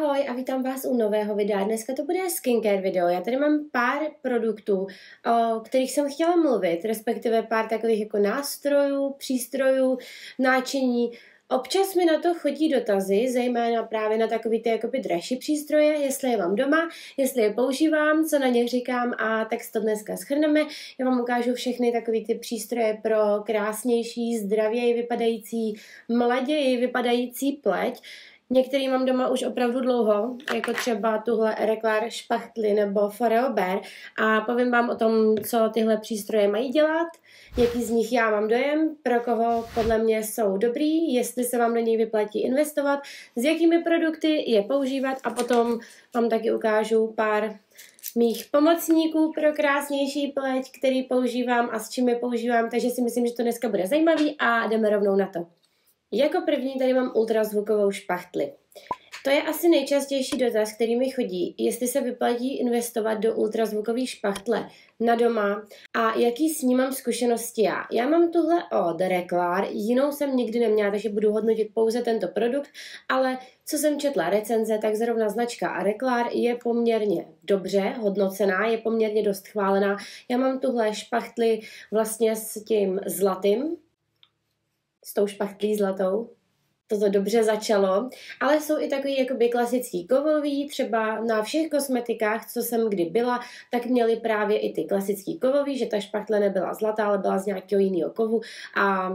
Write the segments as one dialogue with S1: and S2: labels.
S1: Ahoj a vítám vás u nového videa. Dneska to bude skincare video. Já tady mám pár produktů, o kterých jsem chtěla mluvit, respektive pár takových jako nástrojů, přístrojů, náčiní. Občas mi na to chodí dotazy, zejména právě na takový ty jakoby dražší přístroje, jestli je mám doma, jestli je používám, co na ně říkám a tak to dneska schrneme. Já vám ukážu všechny takový ty přístroje pro krásnější, zdravěji vypadající, mlaději vypadající pleť. Některý mám doma už opravdu dlouho, jako třeba tuhle Ereklar špachtly nebo Foreo Bear a povím vám o tom, co tyhle přístroje mají dělat, jaký z nich já mám dojem, pro koho podle mě jsou dobrý, jestli se vám do něj vyplatí investovat, s jakými produkty je používat a potom vám taky ukážu pár mých pomocníků pro krásnější pleť, který používám a s čím je používám, takže si myslím, že to dneska bude zajímavý a jdeme rovnou na to. Jako první tady mám ultrazvukovou špachtli. To je asi nejčastější dotaz, který mi chodí, jestli se vyplatí investovat do ultrazvukové špachtle na doma a jaký s ní mám zkušenosti já. Já mám tuhle od Reklar, jinou jsem nikdy neměla, takže budu hodnotit pouze tento produkt, ale co jsem četla recenze, tak zrovna značka Reklar je poměrně dobře hodnocená, je poměrně dost chválená. Já mám tuhle špachtli vlastně s tím zlatým, s tou špachtlí zlatou. Toto dobře začalo, ale jsou i takový jakoby klasický kovový, třeba na všech kosmetikách, co jsem kdy byla, tak měli právě i ty klasický kovový, že ta špachtle nebyla zlatá, ale byla z nějakého jiného kovu a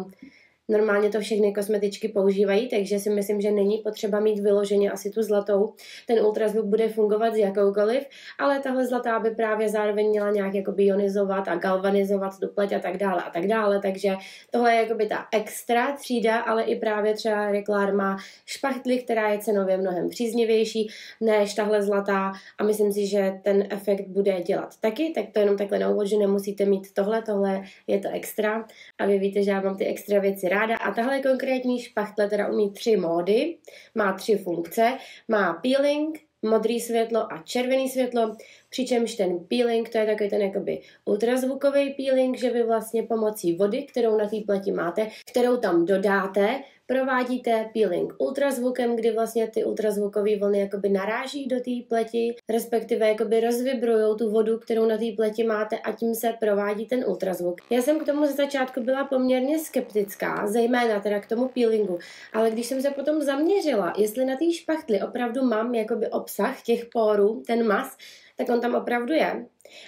S1: Normálně to všechny kosmetičky používají, takže si myslím, že není potřeba mít vyloženě asi tu zlatou. Ten ultrazvuk bude fungovat s jakoukoliv, ale tahle zlatá by právě zároveň měla nějak jakoby ionizovat a galvanizovat tu pleť a tak dále a tak dále, takže tohle je jakoby ta extra třída, ale i právě třeba Reklár má špachtli, která je cenově mnohem příznivější než tahle zlatá a myslím si, že ten efekt bude dělat taky, tak to jenom takhle na úvod, že nemusíte mít tohle, tohle je to extra a vy víte, že já mám ty extra věci ráda. A tahle konkrétní špachtle teda umí tři módy, má tři funkce, má peeling, modrý světlo a červený světlo, přičemž ten peeling, to je takový ten jakoby ultrazvukový peeling, že vy vlastně pomocí vody, kterou na té pleti máte, kterou tam dodáte, provádíte peeling ultrazvukem, kdy vlastně ty ultrazvukové vlny jakoby naráží do té pleti, respektive jakoby rozvibrují tu vodu, kterou na té pleti máte a tím se provádí ten ultrazvuk. Já jsem k tomu ze začátku byla poměrně skeptická, zejména teda k tomu peelingu, ale když jsem se potom zaměřila, jestli na té špachtli opravdu mám jakoby obsah těch porů, ten mas, tak on tam opravdu je.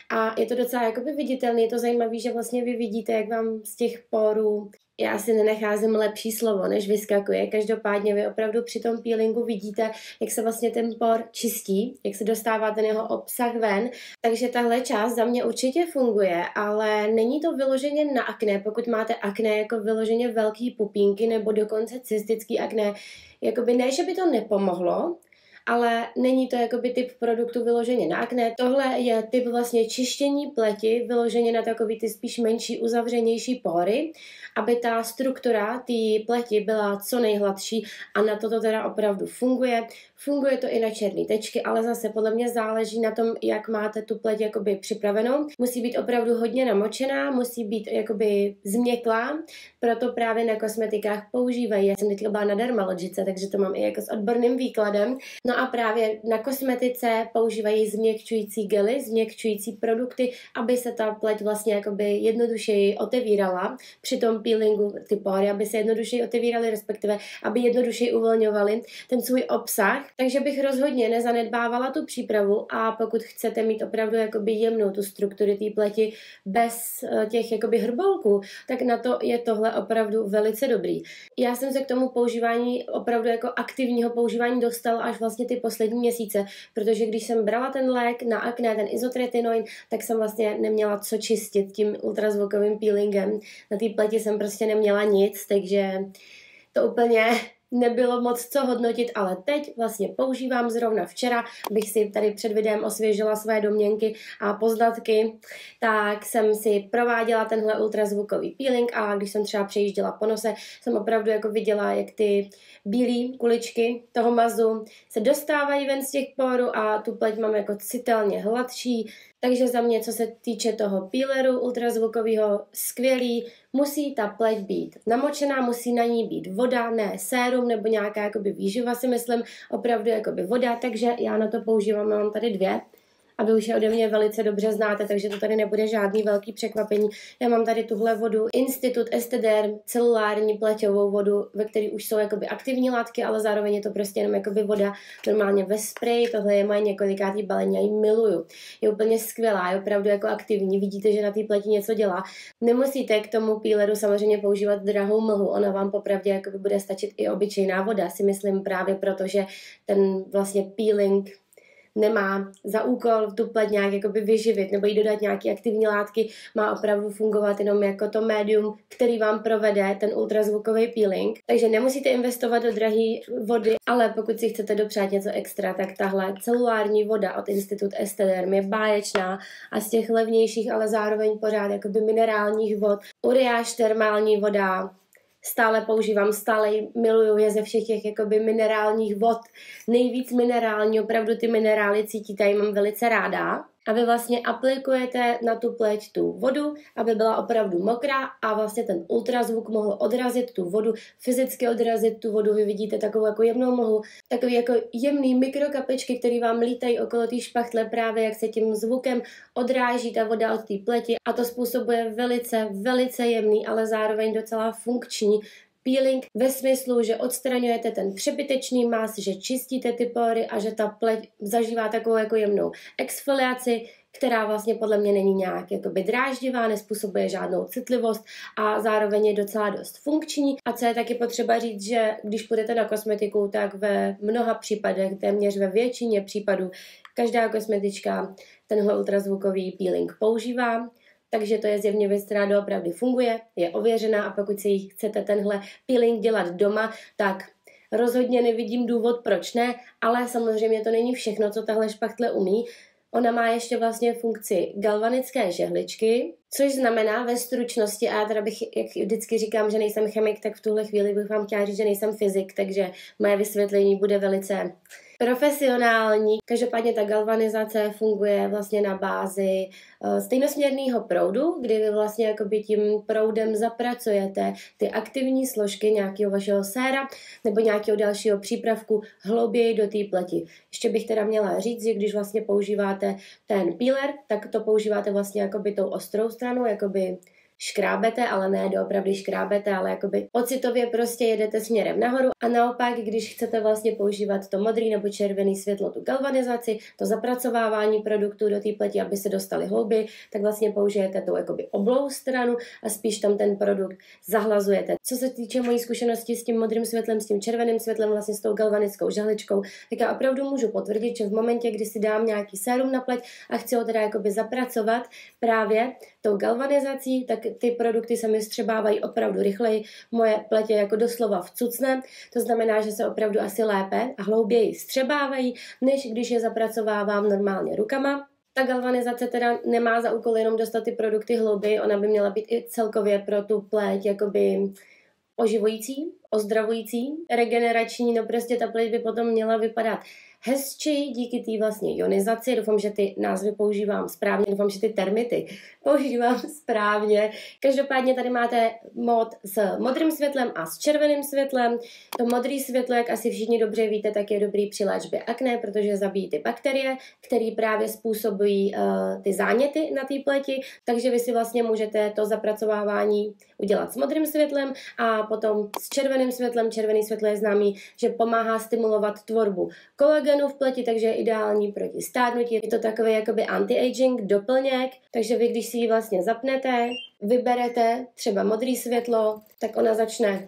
S1: A je to docela jakoby viditelný, je to zajímavé, že vlastně vy vidíte, jak vám z těch porů já asi nenacházím lepší slovo, než vyskakuje. Každopádně vy opravdu při tom peelingu vidíte, jak se vlastně ten por čistí, jak se dostává ten jeho obsah ven. Takže tahle část za mě určitě funguje, ale není to vyloženě na akné. Pokud máte akné jako vyloženě velký pupínky nebo dokonce cystický akné, jakoby ne, že by to nepomohlo, ale není to jakoby typ produktu vyloženě na akné. Tohle je typ vlastně čištění pleti, vyloženě na takový ty spíš menší, uzavřenější pory, aby ta struktura té pleti byla co nejhladší a na toto teda opravdu funguje. Funguje to i na černé tečky, ale zase podle mě záleží na tom, jak máte tu pleť jakoby připravenou. Musí být opravdu hodně namočená, musí být jakoby změklá, proto právě na kosmetikách používají. Já jsem teďka byla na dermalogice, takže to mám i jako s odborným výkladem. No a právě na kosmetice používají změkčující gely, změkčující produkty, aby se ta pleť vlastně jakoby jednodušeji otevírala. Při tom peelingu ty pory, aby se jednodušeji otevíraly, respektive aby jednodušeji uvolňovaly ten svůj obsah. Takže bych rozhodně nezanedbávala tu přípravu a pokud chcete mít opravdu jakoby jemnou tu strukturu té pleti bez eh, těch jakoby hrbolků, tak na to je tohle opravdu velice dobrý. Já jsem se k tomu používání opravdu jako aktivního používání dostala až vlastně ty poslední měsíce, protože když jsem brala ten lék na akné, ten izotretinoin, tak jsem vlastně neměla co čistit tím ultrazvukovým peelingem. Na té pleti jsem prostě neměla nic, takže to úplně nebylo moc co hodnotit, ale teď vlastně používám zrovna včera, abych si tady před videem osvěžila své domněnky a poznatky, tak jsem si prováděla tenhle ultrazvukový peeling a když jsem třeba přejížděla po nose, jsem opravdu jako viděla, jak ty bílé kuličky toho mazu se dostávají ven z těch porů a tu pleť mám jako citelně hladší, Takže za mě, co se týče toho peeleru ultrazvukového, skvělý, musí ta pleť být namočená, musí na ní být voda, ne sérum nebo nějaká jakoby výživa si myslím, opravdu jakoby voda, takže já na to používám, mám tady dvě a vy už je ode mě velice dobře znáte, takže to tady nebude žádný velký překvapení. Já mám tady tuhle vodu Institut Esteder, celulární pleťovou vodu, ve které už jsou jakoby aktivní látky, ale zároveň je to prostě jenom jakoby voda normálně ve spreji. Tohle je moje několikátý balení, já ji miluju. Je úplně skvělá, je opravdu jako aktivní. Vidíte, že na té pleti něco dělá. Nemusíte k tomu píleru samozřejmě používat drahou mlhu, ona vám popravdě jakoby bude stačit i obyčejná voda, si myslím právě proto, že ten vlastně peeling nemá za úkol tu pleť nějak jakoby vyživit nebo jí dodat nějaké aktivní látky, má opravdu fungovat jenom jako to médium, který vám provede ten ultrazvukový peeling. Takže nemusíte investovat do drahé vody, ale pokud si chcete dopřát něco extra, tak tahle celulární voda od Institut Estederm je báječná a z těch levnějších, ale zároveň pořád jakoby minerálních vod. Uriáš termální voda, stále používám, stále miluju, je ze všech těch jakoby minerálních vod. Nejvíc minerální, opravdu ty minerály cítíte, ji mám velice ráda a vy vlastně aplikujete na tu pleť tu vodu, aby byla opravdu mokrá a vlastně ten ultrazvuk mohl odrazit tu vodu, fyzicky odrazit tu vodu. Vy vidíte takovou jako jemnou mlhu, takový jako jemný mikrokapičky, které vám lítají okolo té špachtle právě jak se tím zvukem odráží ta voda od té pleti a to způsobuje velice, velice jemný, ale zároveň docela funkční peeling ve smyslu, že odstraňujete ten přebytečný mas, že čistíte ty pory a že ta pleť zažívá takovou jako jemnou exfoliaci, která vlastně podle mě není nějak jakoby dráždivá, nespůsobuje žádnou citlivost a zároveň je docela dost funkční. A co je taky potřeba říct, že když půjdete na kosmetiku, tak ve mnoha případech, téměř ve většině případů, každá kosmetička tenhle ultrazvukový peeling používá takže to je zjevně věc, která doopravdy funguje, je ověřená a pokud si chcete tenhle peeling dělat doma, tak rozhodně nevidím důvod, proč ne, ale samozřejmě to není všechno, co tahle špachtle umí. Ona má ještě vlastně funkci galvanické žehličky, což znamená ve stručnosti, a já teda bych, jak vždycky říkám, že nejsem chemik, tak v tuhle chvíli bych vám chtěla říct, že nejsem fyzik, takže moje vysvětlení bude velice profesionální. Každopádně ta galvanizace funguje vlastně na bázi uh, stejnosměrného proudu, kdy vy vlastně jakoby tím proudem zapracujete ty aktivní složky nějakého vašeho séra nebo nějakého dalšího přípravku hlouběji do té pleti. Ještě bych teda měla říct, že když vlastně používáte ten peeler, tak to používáte vlastně jakoby tou ostrou stranu, jakoby škrábete, ale ne doopravdy škrábete, ale jakoby pocitově prostě jedete směrem nahoru a naopak, když chcete vlastně používat to modrý nebo červený světlo, tu galvanizaci, to zapracovávání produktů do té pleti, aby se dostali hlouby, tak vlastně použijete tou jakoby oblou stranu a spíš tam ten produkt zahlazujete. Co se týče mojí zkušenosti s tím modrým světlem, s tím červeným světlem, vlastně s tou galvanickou žehličkou, tak já opravdu můžu potvrdit, že v momentě, kdy si dám nějaký sérum na pleť a chci ho teda jakoby zapracovat právě tou galvanizací, tak ty produkty se mi střebávají opravdu rychleji. Moje pletě jako doslova vcucne, to znamená, že se opravdu asi lépe a hlouběji střebávají, než když je zapracovávám normálně rukama. Ta galvanizace teda nemá za úkol jenom dostat ty produkty hlouběji, ona by měla být i celkově pro tu pleť jakoby oživující, ozdravující, regenerační, no prostě ta pleť by potom měla vypadat hezčí díky té vlastně ionizaci. Doufám, že ty názvy používám správně, doufám, že ty termity používám správně. Každopádně tady máte mod s modrým světlem a s červeným světlem. To modré světlo, jak asi všichni dobře víte, tak je dobrý při léčbě akné, protože zabíjí ty bakterie, které právě způsobují uh, ty záněty na té pleti, takže vy si vlastně můžete to zapracovávání udělat s modrým světlem a potom s červeným světlem. Červený světlo je známý, že pomáhá stimulovat tvorbu kolagenu v pleti, takže je ideální proti stárnutí. Je to takový jakoby anti-aging doplněk, takže vy, když si ji vlastně zapnete, vyberete třeba modrý světlo, tak ona začne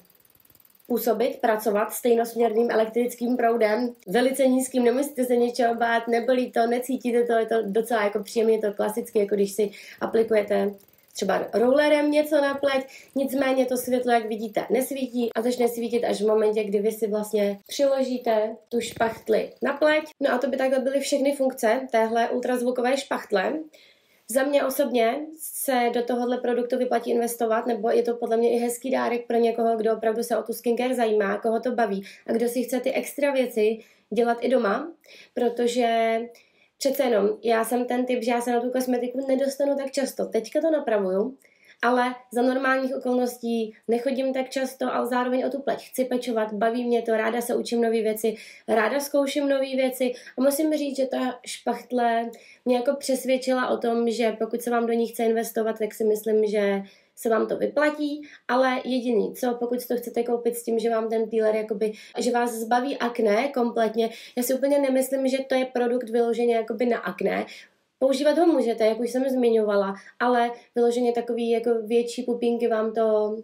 S1: působit, pracovat stejnosměrným elektrickým proudem, velice nízkým, nemusíte se něčeho bát, nebolí to, necítíte to, je to docela jako příjemně, to klasicky, jako když si aplikujete třeba rollerem něco na pleť, nicméně to světlo, jak vidíte, nesvítí a začne svítit až v momentě, kdy vy si vlastně přiložíte tu špachtli na pleť. No a to by takhle byly všechny funkce téhle ultrazvukové špachtle. Za mě osobně se do tohohle produktu vyplatí investovat, nebo je to podle mě i hezký dárek pro někoho, kdo opravdu se o tu skincare zajímá, koho to baví a kdo si chce ty extra věci dělat i doma, protože Přece jenom, já jsem ten typ, že já se na tu kosmetiku nedostanu tak často. Teďka to napravuju, ale za normálních okolností nechodím tak často, ale zároveň o tu pleť chci pečovat, baví mě to, ráda se učím nové věci, ráda zkouším nové věci a musím říct, že ta špachtle mě jako přesvědčila o tom, že pokud se vám do ní chce investovat, tak si myslím, že se vám to vyplatí, ale jediný, co pokud to chcete koupit s tím, že vám ten peeler jakoby, že vás zbaví akné kompletně, já si úplně nemyslím, že to je produkt vyloženě jakoby na akné, Používat ho můžete, jak už jsem zmiňovala, ale vyloženě takový jako větší pupínky vám to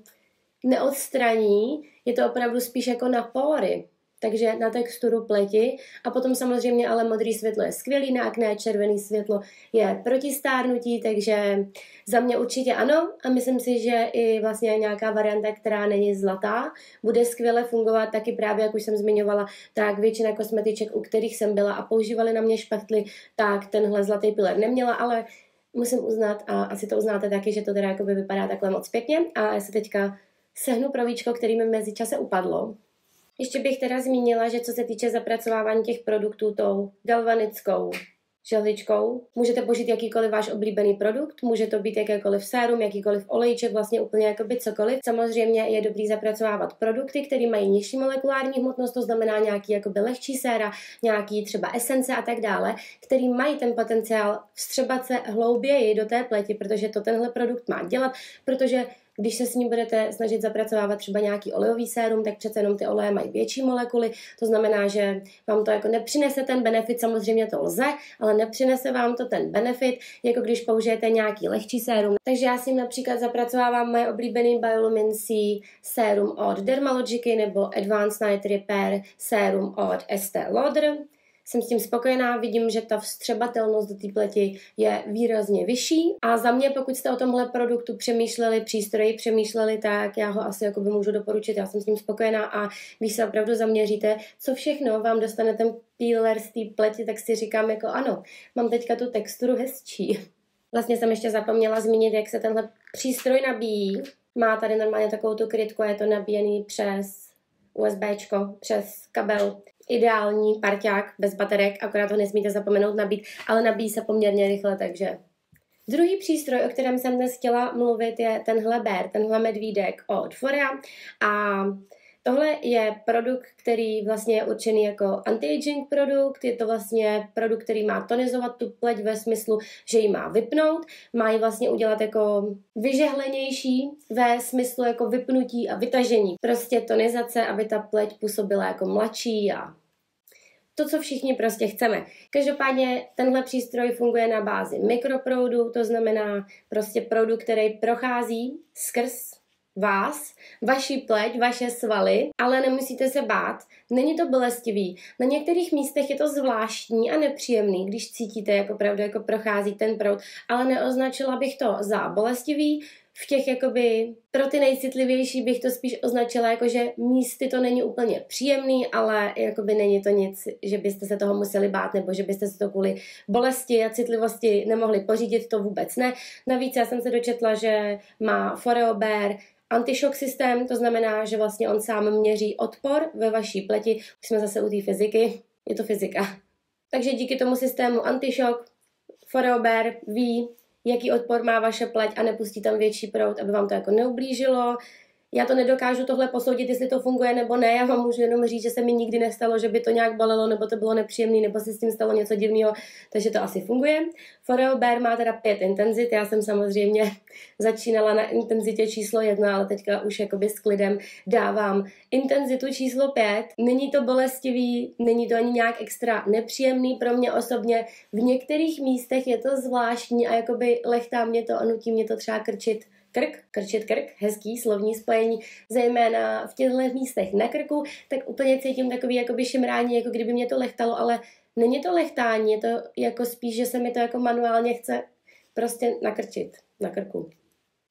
S1: neodstraní, je to opravdu spíš jako na pory takže na texturu pleti. A potom samozřejmě ale modrý světlo je skvělý na akné, červený světlo je proti stárnutí, takže za mě určitě ano. A myslím si, že i vlastně nějaká varianta, která není zlatá, bude skvěle fungovat, taky právě, jak už jsem zmiňovala, tak většina kosmetiček, u kterých jsem byla a používali na mě špachtly, tak tenhle zlatý piler neměla, ale musím uznat, a asi to uznáte taky, že to teda jakoby vypadá takhle moc pěkně. A já se teďka sehnu províčko, který mi mezi čase upadlo, ještě bych teda zmínila, že co se týče zapracovávání těch produktů tou galvanickou žehličkou, můžete použít jakýkoliv váš oblíbený produkt, může to být jakékoliv sérum, jakýkoliv olejček, vlastně úplně jakoby cokoliv. Samozřejmě je dobrý zapracovávat produkty, které mají nižší molekulární hmotnost, to znamená nějaký jakoby lehčí séra, nějaký třeba esence a tak dále, který mají ten potenciál vstřebat se hlouběji do té pleti, protože to tenhle produkt má dělat, protože když se s ním budete snažit zapracovávat třeba nějaký olejový sérum, tak přece jenom ty oleje mají větší molekuly, to znamená, že vám to jako nepřinese ten benefit, samozřejmě to lze, ale nepřinese vám to ten benefit, jako když použijete nějaký lehčí sérum. Takže já s ním například zapracovávám moje oblíbený Biolumin C sérum od Dermalogiky nebo Advanced Night Repair sérum od Estée Lauder jsem s tím spokojená, vidím, že ta vstřebatelnost do té pleti je výrazně vyšší a za mě, pokud jste o tomhle produktu přemýšleli, přístroji přemýšleli, tak já ho asi jakoby můžu doporučit, já jsem s tím spokojená a když se opravdu zaměříte, co všechno vám dostane ten peeler z té pleti, tak si říkám jako ano, mám teďka tu texturu hezčí. Vlastně jsem ještě zapomněla zmínit, jak se tenhle přístroj nabíjí. Má tady normálně takovou tu krytku a je to nabíjený přes USBčko, přes kabel ideální parťák bez baterek, akorát ho nesmíte zapomenout nabít, ale nabíjí se poměrně rychle, takže. Druhý přístroj, o kterém jsem dnes chtěla mluvit, je tenhle bér, tenhle medvídek od Foria a Tohle je produkt, který vlastně je určený jako anti-aging produkt. Je to vlastně produkt, který má tonizovat tu pleť ve smyslu, že ji má vypnout, má ji vlastně udělat jako vyžehlenější ve smyslu jako vypnutí a vytažení. Prostě tonizace, aby ta pleť působila jako mladší a to, co všichni prostě chceme. Každopádně tenhle přístroj funguje na bázi mikroproudu, to znamená prostě proudu, který prochází skrz vás, vaši pleť, vaše svaly, ale nemusíte se bát. Není to bolestivý. Na některých místech je to zvláštní a nepříjemný, když cítíte, jak opravdu jako prochází ten proud, ale neoznačila bych to za bolestivý. V těch jakoby pro ty nejcitlivější bych to spíš označila jako, že místy to není úplně příjemný, ale jakoby není to nic, že byste se toho museli bát nebo že byste se to kvůli bolesti a citlivosti nemohli pořídit, to vůbec ne. Navíc já jsem se dočetla, že má Foreober Antišok systém, to znamená, že vlastně on sám měří odpor ve vaší pleti. Už jsme zase u té fyziky, je to fyzika. Takže díky tomu systému antišok Foreober ví, jaký odpor má vaše pleť a nepustí tam větší proud, aby vám to jako neublížilo. Já to nedokážu tohle posoudit, jestli to funguje nebo ne. Já vám můžu jenom říct, že se mi nikdy nestalo, že by to nějak balilo, nebo to bylo nepříjemné, nebo se s tím stalo něco divného, takže to asi funguje. Foreo Bear má teda pět intenzit. Já jsem samozřejmě začínala na intenzitě číslo jedna, ale teďka už jakoby s klidem dávám intenzitu číslo pět. Není to bolestivý, není to ani nějak extra nepříjemný pro mě osobně. V některých místech je to zvláštní a jakoby lechtá mě to a nutí mě to třeba krčit krk, krčit krk, hezký slovní spojení, zejména v těchto místech na krku, tak úplně cítím takový jakoby šimrání, jako kdyby mě to lechtalo, ale není to lechtání, je to jako spíš, že se mi to jako manuálně chce prostě nakrčit na krku.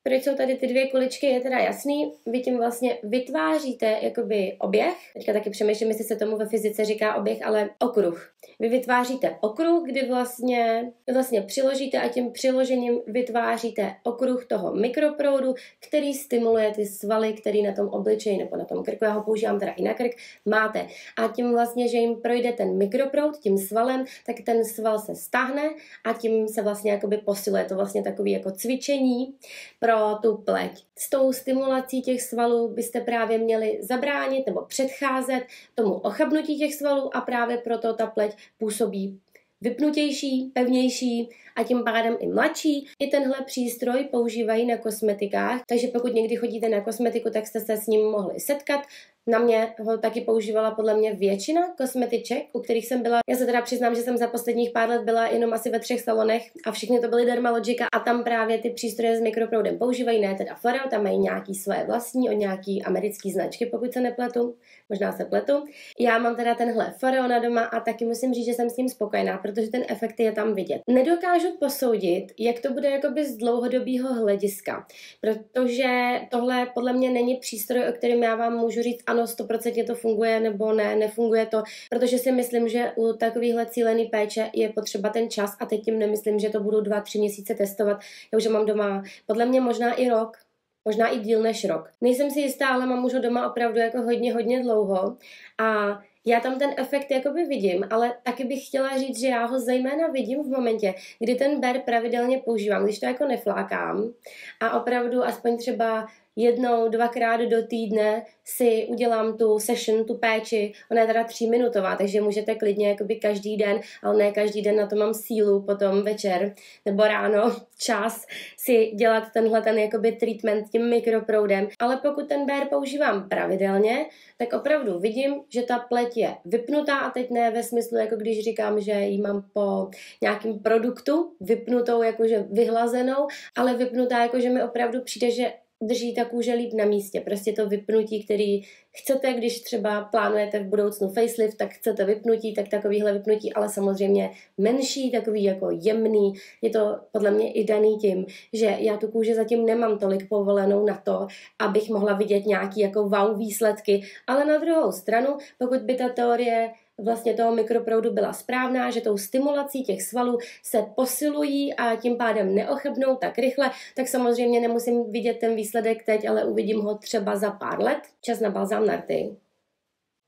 S1: Proč jsou tady ty dvě kuličky, je teda jasný. Vy tím vlastně vytváříte jakoby oběh. Teďka taky přemýšlím, jestli se tomu ve fyzice říká oběh, ale okruh. Vy vytváříte okruh, kdy vlastně, vlastně přiložíte a tím přiložením vytváříte okruh toho mikroproudu, který stimuluje ty svaly, který na tom obličeji nebo na tom krku, já ho používám teda i na krk, máte. A tím vlastně, že jim projde ten mikroproud tím svalem, tak ten sval se stáhne a tím se vlastně jakoby posiluje. To vlastně takový jako cvičení pro tu pleť. S tou stimulací těch svalů byste právě měli zabránit nebo předcházet tomu ochabnutí těch svalů a právě proto ta pleť působí vypnutější, pevnější a tím pádem i mladší. I tenhle přístroj používají na kosmetikách, takže pokud někdy chodíte na kosmetiku, tak jste se s ním mohli setkat. Na mě ho taky používala podle mě většina kosmetiček, u kterých jsem byla. Já se teda přiznám, že jsem za posledních pár let byla jenom asi ve třech salonech a všichni to byly Dermalogica a tam právě ty přístroje s mikroproudem používají, ne teda Floreo, tam mají nějaký své vlastní, od nějaký americký značky, pokud se nepletu, možná se pletu. Já mám teda tenhle Floreo na doma a taky musím říct, že jsem s tím spokojená, protože ten efekt je tam vidět. Nedokážu posoudit, jak to bude jakoby z dlouhodobého hlediska, protože tohle podle mě není přístroj, o kterém já vám můžu říct, ano, 100% to funguje nebo ne, nefunguje to, protože si myslím, že u takovýchhle cílený péče je potřeba ten čas a teď tím nemyslím, že to budu dva, tři měsíce testovat, já už mám doma podle mě možná i rok, možná i díl než rok. Nejsem si jistá, ale mám už doma opravdu jako hodně, hodně dlouho a já tam ten efekt jakoby vidím, ale taky bych chtěla říct, že já ho zejména vidím v momentě, kdy ten ber pravidelně používám, když to jako neflákám. A opravdu aspoň třeba jednou, dvakrát do týdne si udělám tu session, tu péči, ona je teda tříminutová, takže můžete klidně jakoby každý den, ale ne každý den na to mám sílu potom večer nebo ráno čas si dělat tenhle ten jakoby treatment tím mikroproudem, ale pokud ten bér používám pravidelně, tak opravdu vidím, že ta pleť je vypnutá a teď ne ve smyslu, jako když říkám, že ji mám po nějakým produktu vypnutou, jakože vyhlazenou, ale vypnutá, jakože mi opravdu přijde, že drží ta kůže líp na místě. Prostě to vypnutí, který chcete, když třeba plánujete v budoucnu facelift, tak chcete vypnutí, tak takovýhle vypnutí, ale samozřejmě menší, takový jako jemný. Je to podle mě i daný tím, že já tu kůži zatím nemám tolik povolenou na to, abych mohla vidět nějaký jako wow výsledky, ale na druhou stranu, pokud by ta teorie vlastně toho mikroproudu byla správná, že tou stimulací těch svalů se posilují a tím pádem neochebnou tak rychle, tak samozřejmě nemusím vidět ten výsledek teď, ale uvidím ho třeba za pár let. Čas na balzám na rty.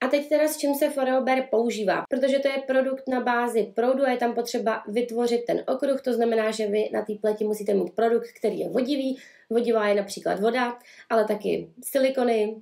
S1: A teď teda s čím se Forever používá, protože to je produkt na bázi proudu a je tam potřeba vytvořit ten okruh, to znamená, že vy na té pleti musíte mít produkt, který je vodivý, vodivá je například voda, ale taky silikony,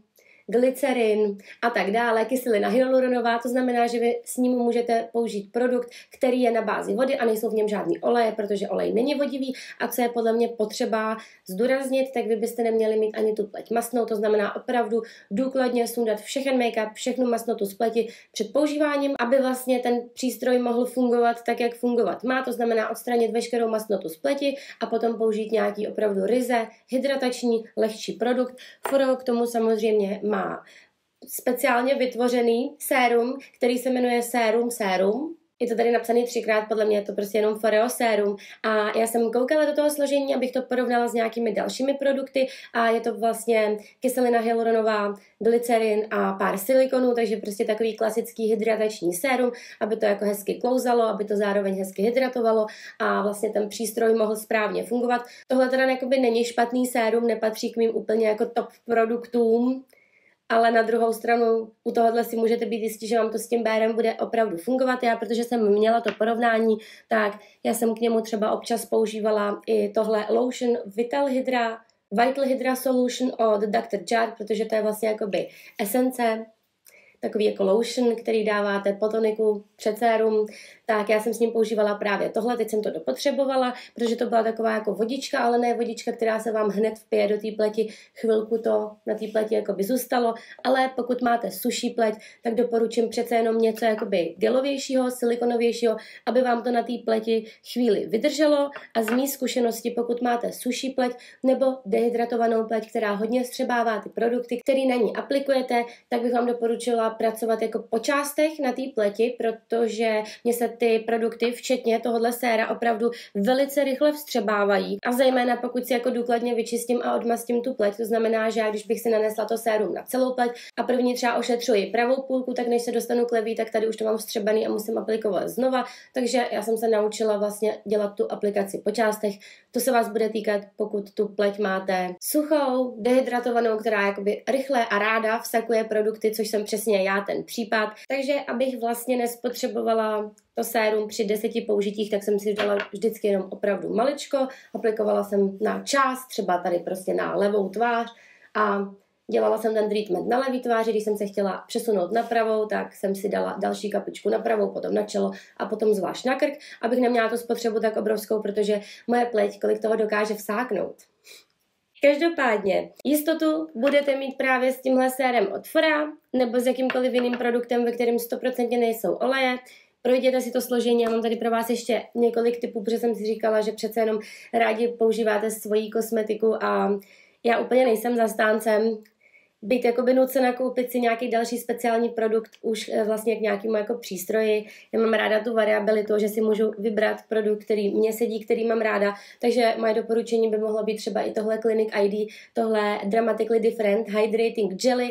S1: glycerin a tak dále, kyselina hyaluronová, to znamená, že vy s ním můžete použít produkt, který je na bázi vody a nejsou v něm žádný oleje, protože olej není vodivý a co je podle mě potřeba zdůraznit, tak vy byste neměli mít ani tu pleť masnou, to znamená opravdu důkladně sundat všechen make-up, všechnu masnotu z pleti před používáním, aby vlastně ten přístroj mohl fungovat tak, jak fungovat má, to znamená odstranit veškerou masnotu z pleti a potom použít nějaký opravdu ryze, hydratační, lehčí produkt. Foro k tomu samozřejmě speciálně vytvořený sérum, který se jmenuje Sérum Sérum. Je to tady napsaný třikrát, podle mě je to prostě jenom Foreo sérum. A já jsem koukala do toho složení, abych to porovnala s nějakými dalšími produkty a je to vlastně kyselina hyaluronová, glycerin a pár silikonů, takže prostě takový klasický hydratační sérum, aby to jako hezky klouzalo, aby to zároveň hezky hydratovalo a vlastně ten přístroj mohl správně fungovat. Tohle teda není špatný sérum, nepatří k mým úplně jako top produktům, ale na druhou stranu u tohohle si můžete být jistí, že vám to s tím bérem bude opravdu fungovat. Já, protože jsem měla to porovnání, tak já jsem k němu třeba občas používala i tohle lotion Vital Hydra, Vital Hydra Solution od Dr. Jar, protože to je vlastně jakoby esence, takový jako lotion, který dáváte po toniku před sérum, tak já jsem s ním používala právě tohle, teď jsem to dopotřebovala, protože to byla taková jako vodička, ale ne vodička, která se vám hned vpije do té pleti, chvilku to na té pleti jako by zůstalo, ale pokud máte suší pleť, tak doporučím přece jenom něco jakoby gelovějšího, silikonovějšího, aby vám to na té pleti chvíli vydrželo a z mý zkušenosti, pokud máte suší pleť nebo dehydratovanou pleť, která hodně střebává ty produkty, které na ní aplikujete, tak bych vám doporučila pracovat jako po částech na té pleti, protože mě se ty produkty, včetně tohohle séra, opravdu velice rychle vstřebávají. A zejména pokud si jako důkladně vyčistím a odmastím tu pleť, to znamená, že já když bych si nanesla to sérum na celou pleť a první třeba ošetřuji pravou půlku, tak než se dostanu k levý, tak tady už to mám vstřebaný a musím aplikovat znova. Takže já jsem se naučila vlastně dělat tu aplikaci po částech. To se vás bude týkat, pokud tu pleť máte suchou, dehydratovanou, která jakoby rychle a ráda vsakuje produkty, což jsem přesně já ten případ. Takže abych vlastně nespotřebovala to sérum při deseti použitích, tak jsem si dala vždycky jenom opravdu maličko, aplikovala jsem na část, třeba tady prostě na levou tvář a Dělala jsem ten treatment na levý tváři, když jsem se chtěla přesunout na pravou, tak jsem si dala další kapičku na pravou, potom na čelo a potom zvlášť na krk, abych neměla tu spotřebu tak obrovskou, protože moje pleť kolik toho dokáže vsáknout. Každopádně, jistotu budete mít právě s tímhle sérem od Fora nebo s jakýmkoliv jiným produktem, ve kterém 100% nejsou oleje. Projděte si to složení, já mám tady pro vás ještě několik typů, protože jsem si říkala, že přece jenom rádi používáte svoji kosmetiku a já úplně nejsem zastáncem být jakoby nucena koupit si nějaký další speciální produkt už eh, vlastně k nějakému jako přístroji. Já mám ráda tu variabilitu, že si můžu vybrat produkt, který mě sedí, který mám ráda. Takže moje doporučení by mohlo být třeba i tohle Clinic ID, tohle Dramatically Different Hydrating Jelly,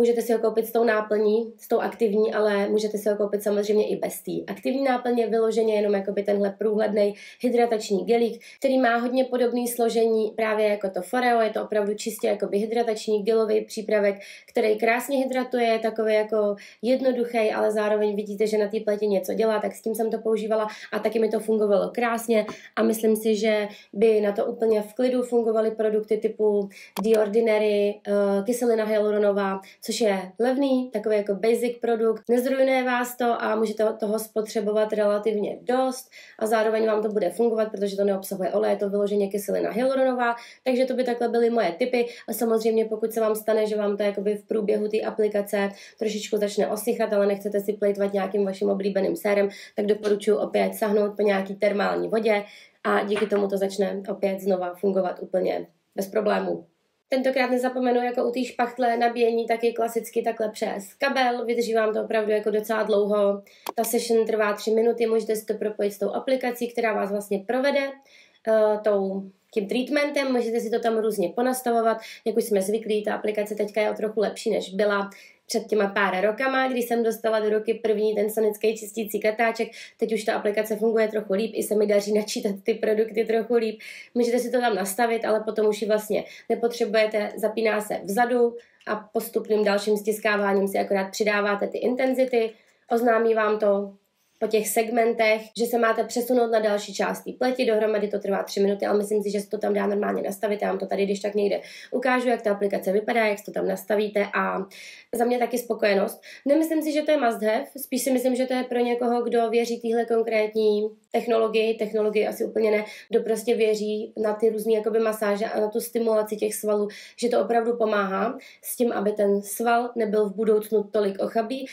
S1: Můžete si ho koupit s tou náplní, s tou aktivní, ale můžete si ho koupit samozřejmě i bez té. Aktivní náplně vyloženě jenom jakoby tenhle průhledný hydratační gelík, který má hodně podobné složení právě jako to Foreo, je to opravdu čistě jakoby hydratační gelový přípravek, který krásně hydratuje, je takový jako jednoduchý, ale zároveň vidíte, že na té pleti něco dělá, tak s tím jsem to používala a taky mi to fungovalo krásně a myslím si, že by na to úplně v klidu fungovaly produkty typu The Ordinary, uh, kyselina hyaluronová, je levný, takový jako basic produkt, nezrujnuje vás to a můžete toho spotřebovat relativně dost a zároveň vám to bude fungovat, protože to neobsahuje olej, to vyloženě kyselina hyaluronová, takže to by takhle byly moje typy a samozřejmě pokud se vám stane, že vám to jakoby v průběhu té aplikace trošičku začne osychat, ale nechcete si plejtvat nějakým vaším oblíbeným sérem, tak doporučuji opět sahnout po nějaký termální vodě a díky tomu to začne opět znova fungovat úplně bez problémů. Tentokrát nezapomenu jako u té špachtle nabíjení taky klasicky takhle přes kabel. Vydrží vám to opravdu jako docela dlouho. Ta session trvá 3 minuty, můžete si to propojit s tou aplikací, která vás vlastně provede uh, tou tím treatmentem, můžete si to tam různě ponastavovat, jak už jsme zvyklí, ta aplikace teďka je o trochu lepší, než byla před těma pár rokama, kdy jsem dostala do ruky první ten sonický čistící katáček. Teď už ta aplikace funguje trochu líp, i se mi daří načítat ty produkty trochu líp. Můžete si to tam nastavit, ale potom už ji vlastně nepotřebujete, zapíná se vzadu a postupným dalším stiskáváním si akorát přidáváte ty intenzity, oznámí vám to po těch segmentech, že se máte přesunout na další část té pleti, dohromady to trvá 3 minuty, ale myslím si, že se to tam dá normálně nastavit. Já vám to tady, když tak někde ukážu, jak ta aplikace vypadá, jak to tam nastavíte a za mě taky spokojenost. Nemyslím si, že to je must have, spíš si myslím, že to je pro někoho, kdo věří téhle konkrétní technologii, technologii asi úplně ne, kdo prostě věří na ty různé jakoby masáže a na tu stimulaci těch svalů, že to opravdu pomáhá s tím, aby ten sval nebyl v budoucnu tolik ochabý,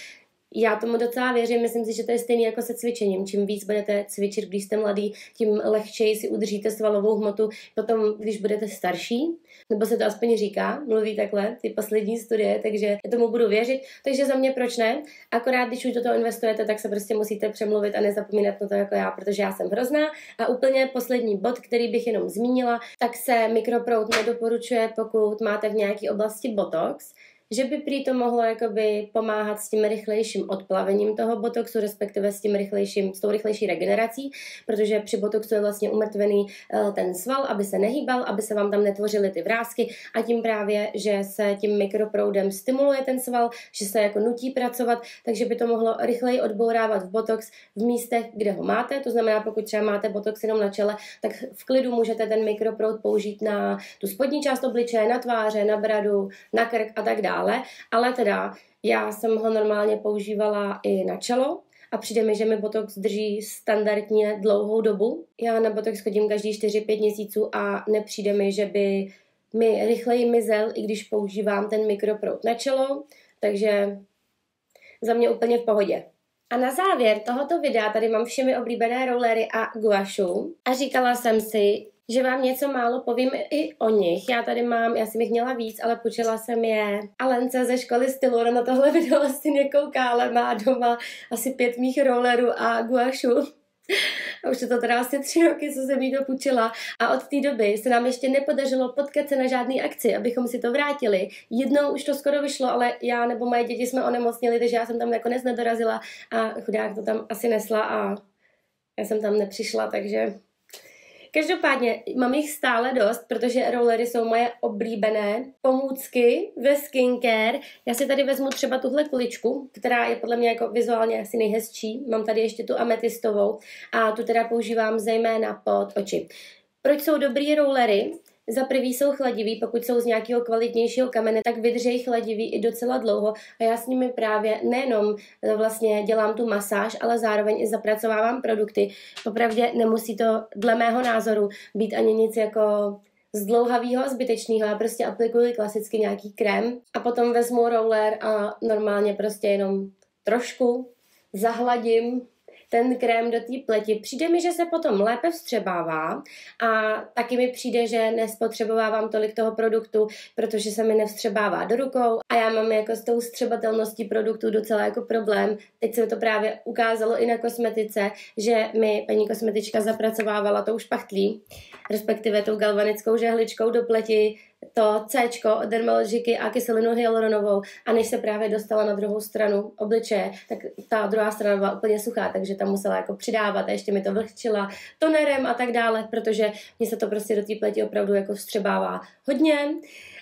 S1: já tomu docela věřím, myslím si, že to je stejné jako se cvičením. Čím víc budete cvičit, když jste mladý, tím lehčeji si udržíte svalovou hmotu potom, když budete starší. Nebo se to aspoň říká, mluví takhle ty poslední studie, takže tomu budu věřit. Takže za mě proč ne? Akorát, když už do toho investujete, tak se prostě musíte přemluvit a nezapomínat na to jako já, protože já jsem hrozná. A úplně poslední bod, který bych jenom zmínila, tak se mikroprout nedoporučuje, pokud máte v nějaké oblasti botox že by prý to mohlo jakoby pomáhat s tím rychlejším odplavením toho botoxu, respektive s tím rychlejším, s tou rychlejší regenerací, protože při botoxu je vlastně umrtvený uh, ten sval, aby se nehýbal, aby se vám tam netvořily ty vrázky a tím právě, že se tím mikroproudem stimuluje ten sval, že se jako nutí pracovat, takže by to mohlo rychleji odbourávat v botox v místech, kde ho máte, to znamená, pokud třeba máte botox jenom na čele, tak v klidu můžete ten mikroproud použít na tu spodní část obličeje, na tváře, na bradu, na krk a tak dále dále, ale teda já jsem ho normálně používala i na čelo, a přijde mi, že mi Botox drží standardně dlouhou dobu. Já na Botox chodím každý 4-5 měsíců a nepřijde mi, že by mi rychleji mizel, i když používám ten mikroprout na čelo, takže za mě úplně v pohodě. A na závěr tohoto videa tady mám všemi oblíbené rollery a guašu a říkala jsem si, že vám něco málo povím i o nich. Já tady mám, já jsem jich měla víc, ale počela jsem je Alence ze školy stylu, ona na tohle video asi nekouká, ale má doma asi pět mých rollerů a guašu. A už je to teda asi tři roky, co jsem jí to půjčila. A od té doby se nám ještě nepodařilo potkat se na žádný akci, abychom si to vrátili. Jednou už to skoro vyšlo, ale já nebo moje děti jsme onemocnili, takže já jsem tam nakonec nedorazila a chudák to tam asi nesla a já jsem tam nepřišla, takže Každopádně mám jich stále dost, protože rollery jsou moje oblíbené pomůcky ve skincare. Já si tady vezmu třeba tuhle kuličku, která je podle mě jako vizuálně asi nejhezčí. Mám tady ještě tu ametistovou a tu teda používám zejména pod oči. Proč jsou dobrý rollery? Za prvý jsou chladivý, pokud jsou z nějakého kvalitnějšího kamene, tak vydržejí chladivý i docela dlouho a já s nimi právě nejenom e, vlastně dělám tu masáž, ale zároveň i zapracovávám produkty. Popravdě nemusí to dle mého názoru být ani nic jako zdlouhavýho a zbytečného. Já prostě aplikuji klasicky nějaký krém a potom vezmu roller a normálně prostě jenom trošku zahladím ten krém do té pleti. Přijde mi, že se potom lépe vstřebává a taky mi přijde, že nespotřebovávám tolik toho produktu, protože se mi nevstřebává do rukou a já mám jako s tou střebatelností produktu docela jako problém. Teď se mi to právě ukázalo i na kosmetice, že mi paní kosmetička zapracovávala tou špachtlí, respektive tou galvanickou žehličkou do pleti to C od dermalogiky a kyselinu hyaluronovou. A než se právě dostala na druhou stranu obličeje, tak ta druhá strana byla úplně suchá, takže tam musela jako přidávat a ještě mi to vlhčila tonerem a tak dále, protože mě se to prostě do té pleti opravdu jako vstřebává hodně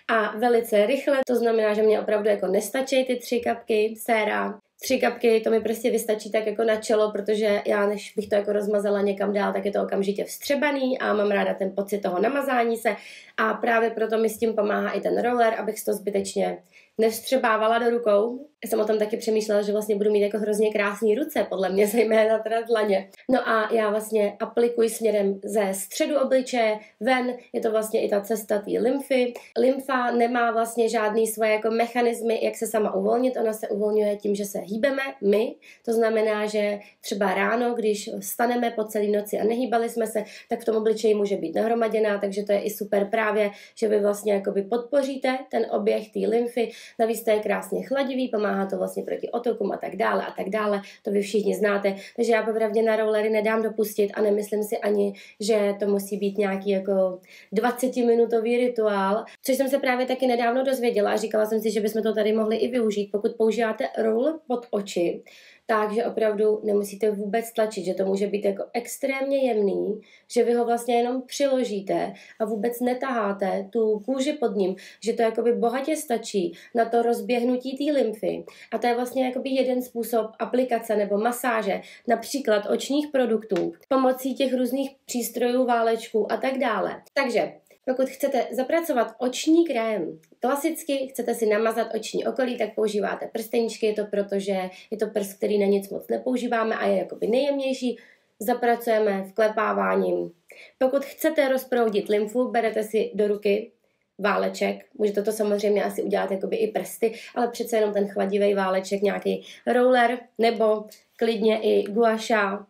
S1: a velice rychle, to znamená, že mě opravdu jako nestačí ty tři kapky séra, tři kapky, to mi prostě vystačí tak jako na čelo, protože já než bych to jako rozmazala někam dál, tak je to okamžitě vstřebaný a mám ráda ten pocit toho namazání se. A právě proto mi s tím pomáhá i ten roller, abych to zbytečně nevstřebávala do rukou. Já jsem o tom taky přemýšlela, že vlastně budu mít jako hrozně krásné ruce, podle mě zejména teda dlaně. No a já vlastně aplikuji směrem ze středu obličeje ven, je to vlastně i ta cesta té lymfy. Lymfa nemá vlastně žádný svoje jako mechanismy, jak se sama uvolnit, ona se uvolňuje tím, že se hýbeme my, to znamená, že třeba ráno, když staneme po celé noci a nehýbali jsme se, tak v tom obličeji může být nahromaděná, takže to je i super právě, že vy vlastně jakoby podpoříte ten oběh té lymfy, Navíc to je krásně chladivý, pomáhá to vlastně proti otokům a tak dále a tak dále. To vy všichni znáte. Takže já popravdě na rollery nedám dopustit a nemyslím si ani, že to musí být nějaký jako 20-minutový rituál, což jsem se právě taky nedávno dozvěděla a říkala jsem si, že bychom to tady mohli i využít, pokud používáte roller pod oči, takže opravdu nemusíte vůbec tlačit, že to může být jako extrémně jemný, že vy ho vlastně jenom přiložíte a vůbec netaháte tu kůži pod ním, že to jakoby bohatě stačí na to rozběhnutí té lymfy. A to je vlastně jakoby jeden způsob aplikace nebo masáže, například očních produktů, pomocí těch různých přístrojů, válečků a tak dále. Takže pokud chcete zapracovat oční krém, klasicky chcete si namazat oční okolí, tak používáte prsteničky, je to proto, že je to prst, který na nic moc nepoužíváme a je jakoby nejjemnější. Zapracujeme vklepáváním. Pokud chcete rozproudit lymfu, berete si do ruky váleček. Můžete to samozřejmě asi udělat jakoby i prsty, ale přece jenom ten chladivý váleček, nějaký roller nebo klidně i guaša.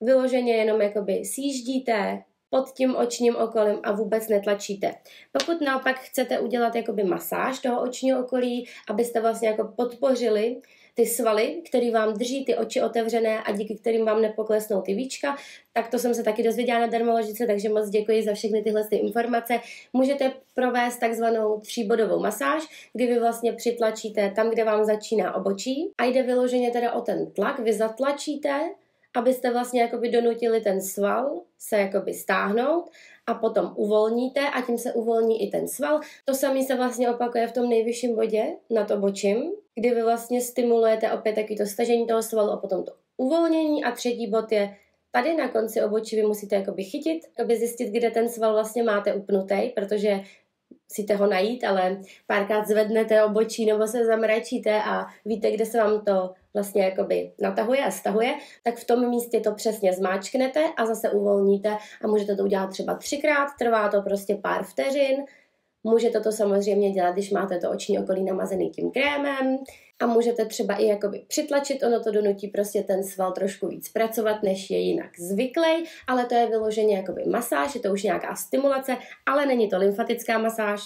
S1: Vyloženě jenom jakoby sjíždíte, pod tím očním okolím a vůbec netlačíte. Pokud naopak chcete udělat jakoby masáž toho očního okolí, abyste vlastně jako podpořili ty svaly, které vám drží ty oči otevřené a díky kterým vám nepoklesnou ty víčka, tak to jsem se taky dozvěděla na dermologice, takže moc děkuji za všechny tyhle ty informace. Můžete provést takzvanou tříbodovou masáž, kdy vy vlastně přitlačíte tam, kde vám začíná obočí a jde vyloženě teda o ten tlak, vy zatlačíte abyste vlastně jakoby donutili ten sval se jakoby stáhnout a potom uvolníte a tím se uvolní i ten sval. To samé se vlastně opakuje v tom nejvyšším bodě nad obočím, kdy vy vlastně stimulujete opět taky to stažení toho svalu a potom to uvolnění a třetí bod je tady na konci obočí vy musíte jakoby chytit, aby zjistit, kde ten sval vlastně máte upnutý, protože musíte ho najít, ale párkrát zvednete obočí nebo se zamračíte a víte, kde se vám to vlastně jakoby natahuje a stahuje, tak v tom místě to přesně zmáčknete a zase uvolníte a můžete to udělat třeba třikrát, trvá to prostě pár vteřin, Můžete to samozřejmě dělat, když máte to oční okolí namazený tím krémem a můžete třeba i jakoby přitlačit, ono to donutí prostě ten sval trošku víc pracovat, než je jinak zvyklý, ale to je vyloženě jakoby masáž, je to už nějaká stimulace, ale není to lymfatická masáž,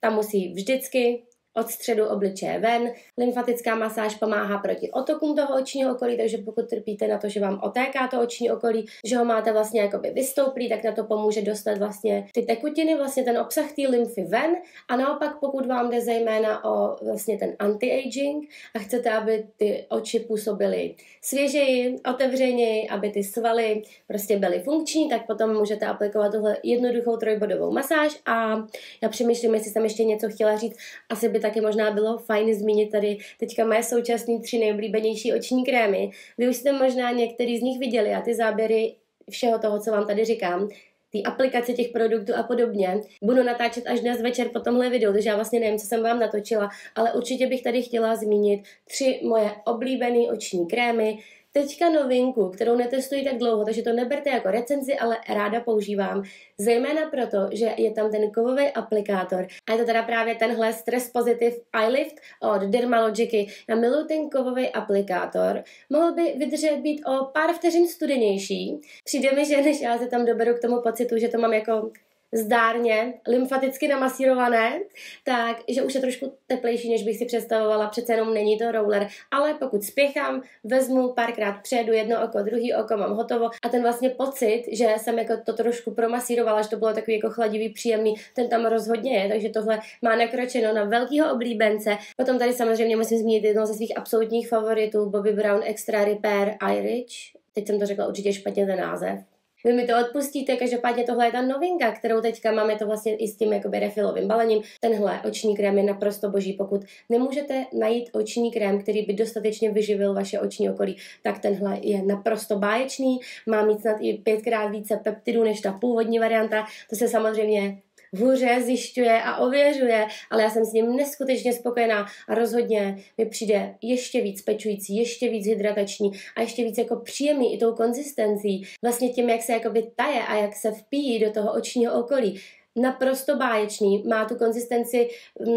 S1: tam musí vždycky od středu obličeje ven. Lymfatická masáž pomáhá proti otokům toho očního okolí, takže pokud trpíte na to, že vám otéká to oční okolí, že ho máte vlastně jakoby vystouplý, tak na to pomůže dostat vlastně ty tekutiny, vlastně ten obsah té lymfy ven. A naopak, pokud vám jde zejména o vlastně ten anti-aging a chcete, aby ty oči působily svěžeji, otevřeněji, aby ty svaly prostě byly funkční, tak potom můžete aplikovat tuhle jednoduchou trojbodovou masáž a já přemýšlím, jestli jsem ještě něco chtěla říct, asi by taky možná bylo fajn zmínit tady teďka moje současné tři nejoblíbenější oční krémy. Vy už jste možná některý z nich viděli a ty záběry všeho toho, co vám tady říkám, ty aplikace těch produktů a podobně. Budu natáčet až dnes večer po tomhle videu, takže já vlastně nevím, co jsem vám natočila, ale určitě bych tady chtěla zmínit tři moje oblíbené oční krémy, teďka novinku, kterou netestuji tak dlouho, takže to neberte jako recenzi, ale ráda používám. Zejména proto, že je tam ten kovový aplikátor a je to teda právě tenhle Stress Positive Eye Lift od Dermalogiky. Já miluji ten kovový aplikátor. Mohl by vydržet být o pár vteřin studenější. Přijde mi, že než já se tam doberu k tomu pocitu, že to mám jako zdárně lymfaticky namasírované, tak že už je trošku teplejší, než bych si představovala, přece jenom není to roller, ale pokud spěchám, vezmu párkrát přejdu jedno oko, druhý oko, mám hotovo. A ten vlastně pocit, že jsem jako to trošku promasírovala, že to bylo takový jako chladivý, příjemný, ten tam rozhodně je, takže tohle má nakročeno na velkýho oblíbence. Potom tady samozřejmě musím zmínit jedno ze svých absolutních favoritů, Bobby Brown Extra Repair Irish. Teď jsem to řekla určitě špatně ten název vy mi to odpustíte, každopádně tohle je ta novinka, kterou teďka máme to vlastně i s tím jakoby refilovým balením. Tenhle oční krém je naprosto boží. Pokud nemůžete najít oční krém, který by dostatečně vyživil vaše oční okolí, tak tenhle je naprosto báječný. Má mít snad i pětkrát více peptidů než ta původní varianta. To se samozřejmě hůře zjišťuje a ověřuje, ale já jsem s ním neskutečně spokojená a rozhodně mi přijde ještě víc pečující, ještě víc hydratační a ještě víc jako příjemný i tou konzistencí, vlastně tím, jak se jakoby taje a jak se vpíjí do toho očního okolí naprosto báječný, má tu konzistenci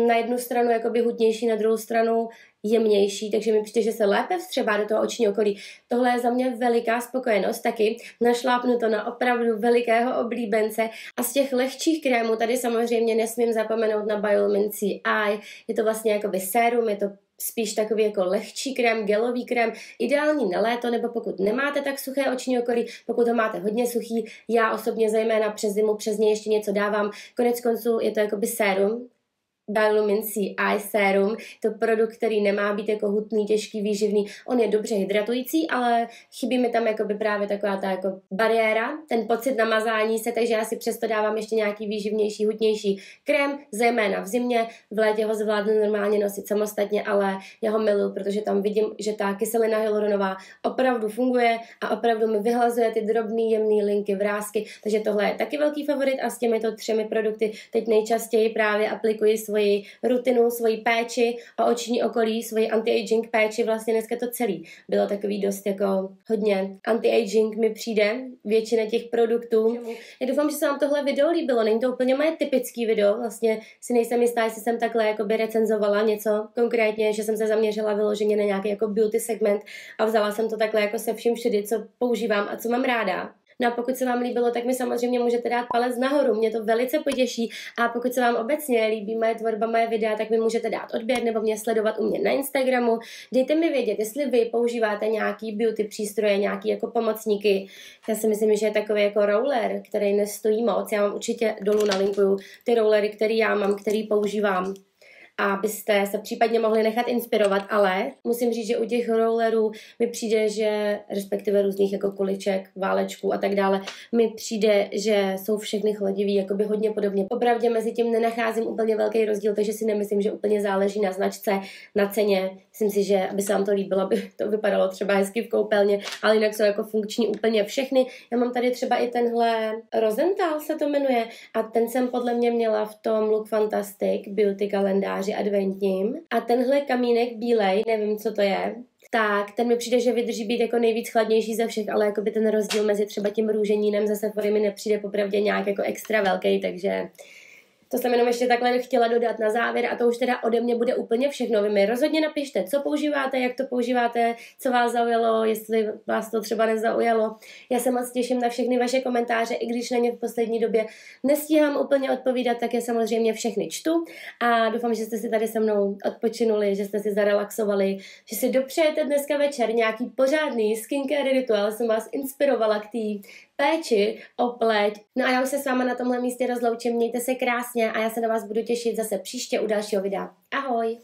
S1: na jednu stranu jakoby hutnější, na druhou stranu jemnější, takže mi přijde, že se lépe vstřebá do toho oční okolí. Tohle je za mě veliká spokojenost taky. Našlápnu to na opravdu velikého oblíbence a z těch lehčích krémů tady samozřejmě nesmím zapomenout na Biolumin C Eye. Je to vlastně jakoby sérum, je to spíš takový jako lehčí krém, gelový krém, ideální na léto, nebo pokud nemáte tak suché oční okolí, pokud ho máte hodně suchý, já osobně zejména přes zimu přes něj ještě něco dávám. Konec konců je to jakoby sérum, Biolumin C Eye Serum. To produkt, který nemá být jako hutný, těžký, výživný. On je dobře hydratující, ale chybí mi tam jako by právě taková ta jako bariéra, ten pocit namazání se, takže já si přesto dávám ještě nějaký výživnější, hutnější krém, zejména v zimě. V létě ho zvládnu normálně nosit samostatně, ale já ho miluji, protože tam vidím, že ta kyselina hyaluronová opravdu funguje a opravdu mi vyhlazuje ty drobné, jemné linky, vrázky, takže tohle je taky velký favorit a s těmito třemi produkty teď nejčastěji právě aplikuji svoje svoji rutinu, svoji péči a oční okolí, svoji anti-aging péči, vlastně dneska to celý bylo takový dost jako hodně anti-aging mi přijde, většina těch produktů. Já doufám, že se vám tohle video líbilo, není to úplně moje typický video, vlastně si nejsem jistá, jestli jsem takhle jakoby recenzovala něco konkrétně, že jsem se zaměřila vyloženě na nějaký jako beauty segment a vzala jsem to takhle jako se vším všudy, co používám a co mám ráda. No a pokud se vám líbilo, tak mi samozřejmě můžete dát palec nahoru, mě to velice potěší. A pokud se vám obecně líbí moje tvorba, moje videa, tak mi můžete dát odběr nebo mě sledovat u mě na Instagramu. Dejte mi vědět, jestli vy používáte nějaký beauty přístroje, nějaký jako pomocníky. Já si myslím, že je takový jako roller, který nestojí moc. Já vám určitě dolů nalinkuju ty rollery, který já mám, který používám abyste se případně mohli nechat inspirovat, ale musím říct, že u těch rollerů mi přijde, že respektive různých jako kuliček, válečků a tak dále, mi přijde, že jsou všechny chladivý, jakoby hodně podobně. Popravdě mezi tím nenacházím úplně velký rozdíl, takže si nemyslím, že úplně záleží na značce, na ceně. Myslím si, že aby se vám to líbilo, aby to vypadalo třeba hezky v koupelně, ale jinak jsou jako funkční úplně všechny. Já mám tady třeba i tenhle Rosenthal se to jmenuje a ten jsem podle mě měla v tom Look Fantastic Beauty kalendáři adventním. A tenhle kamínek bílej, nevím, co to je, tak ten mi přijde, že vydrží být jako nejvíc chladnější ze všech, ale jako by ten rozdíl mezi třeba tím růženínem ze Sephory mi nepřijde popravdě nějak jako extra velký, takže To jsem jenom ještě takhle chtěla dodat na závěr a to už teda ode mě bude úplně všechno. Vy mi rozhodně napište, co používáte, jak to používáte, co vás zaujalo, jestli vás to třeba nezaujalo. Já se moc těším na všechny vaše komentáře, i když na ně v poslední době nestíhám úplně odpovídat, tak je samozřejmě všechny čtu a doufám, že jste si tady se mnou odpočinuli, že jste si zarelaxovali, že si dopřejete dneska večer nějaký pořádný skincare rituál, jsem vás inspirovala k té péči o pleť. No a já už se s váma na tomhle místě rozloučím, mějte se krásně a já se na vás budu těšit zase příště u dalšího videa. Ahoj!